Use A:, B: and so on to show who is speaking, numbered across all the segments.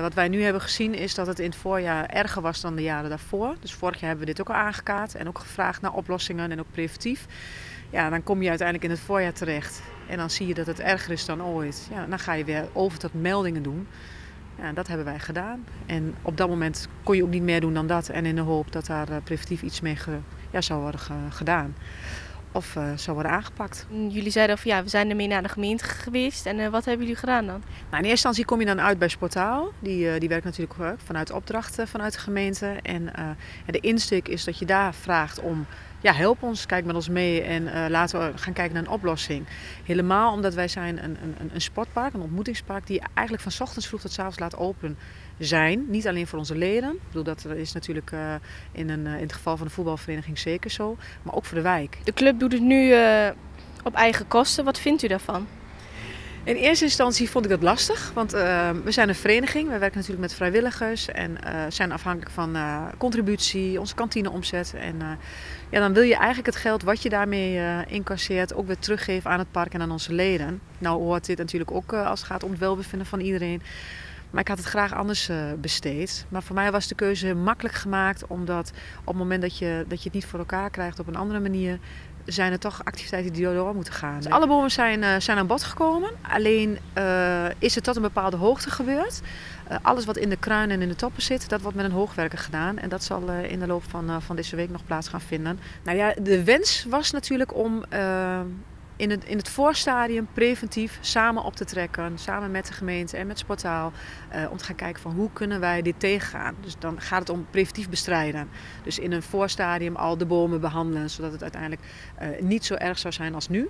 A: wat wij nu hebben gezien is dat het in het voorjaar erger was dan de jaren daarvoor. Dus vorig jaar hebben we dit ook al aangekaart en ook gevraagd naar oplossingen en ook preventief. Ja, dan kom je uiteindelijk in het voorjaar terecht en dan zie je dat het erger is dan ooit. Ja, dan ga je weer over tot meldingen doen. Ja, dat hebben wij gedaan. En op dat moment kon je ook niet meer doen dan dat. En in de hoop dat daar preventief iets mee ja, zou worden gedaan of uh, zou worden aangepakt.
B: Jullie zeiden van ja, we zijn ermee naar de gemeente geweest. En uh, wat hebben jullie gedaan dan? Nou,
A: in eerste instantie kom je dan uit bij Sportaal. Die, uh, die werkt natuurlijk vanuit opdrachten vanuit de gemeente. En de insteek is dat je daar vraagt om ja, help ons, kijk met ons mee en laten we gaan kijken naar een oplossing. Helemaal omdat wij zijn een, een, een sportpark, een ontmoetingspark, die eigenlijk van ochtends vroeg tot avonds laat open zijn. Niet alleen voor onze leden. Ik bedoel, dat is natuurlijk uh, in, een, uh, in het geval van de voetbalvereniging zeker zo. Maar ook voor de wijk.
B: De club doet het nu op eigen kosten. Wat vindt u daarvan?
A: In eerste instantie vond ik dat lastig, want uh, we zijn een vereniging. We werken natuurlijk met vrijwilligers en uh, zijn afhankelijk van uh, contributie, onze kantineomzet. En ja, dan wil je eigenlijk het geld wat je daarmee incasseert ook weer teruggeven aan het park en aan onze leden. Nou hoort dit natuurlijk ook als het gaat om het welbevinden van iedereen. Maar ik had het graag anders besteed. Maar voor mij was de keuze makkelijk gemaakt, omdat op het moment dat je, dat je het niet voor elkaar krijgt op een andere manier, zijn er toch activiteiten die door moeten gaan. Dus alle bomen zijn, uh, zijn aan bod gekomen. Alleen uh, is het tot een bepaalde hoogte gebeurd. alles wat in de kruinen en in de toppen zit, dat wordt met een hoogwerker gedaan. En dat zal in de loop van, van deze week nog plaats gaan vinden. Nou ja, de wens was natuurlijk om in het, in het voorstadium preventief samen op te trekken, samen met de gemeente en met Sportaal, uh, om te gaan kijken van hoe kunnen wij dit tegengaan. Dus dan gaat het om preventief bestrijden. Dus in een voorstadium al de bomen behandelen, zodat het uiteindelijk uh, niet zo erg zou zijn als nu.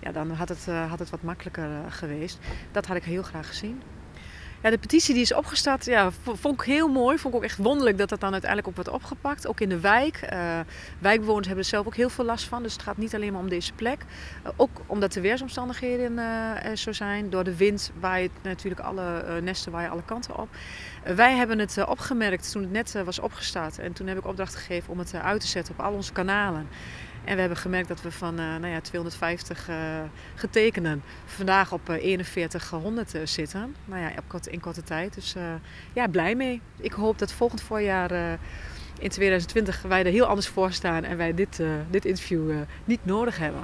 A: Ja, dan had het, uh, had het wat makkelijker geweest. Dat had ik heel graag gezien. Ja, de petitie die is opgestart, ja, vond ik heel mooi. Vond ik ook echt wonderlijk dat dat dan uiteindelijk ook wordt opgepakt. Ook in de wijk. Uh, wijkbewoners hebben er zelf ook heel veel last van. Dus het gaat niet alleen maar om deze plek. Uh, ook omdat de weersomstandigheden uh, zo zijn. Door de wind waait natuurlijk alle nesten waaien alle kanten op. wij hebben het opgemerkt toen het net was opgestart. En toen heb ik opdracht gegeven om het uit te zetten op al onze kanalen. En we hebben gemerkt dat we van uh, nou ja, 250 uh, getekenden vandaag op uh, 4100 zitten. Nou ja, op in korte tijd. Dus ja, blij mee. Ik hoop dat volgend voorjaar in 2020 wij er heel anders voor staan en wij dit, dit interview niet nodig hebben.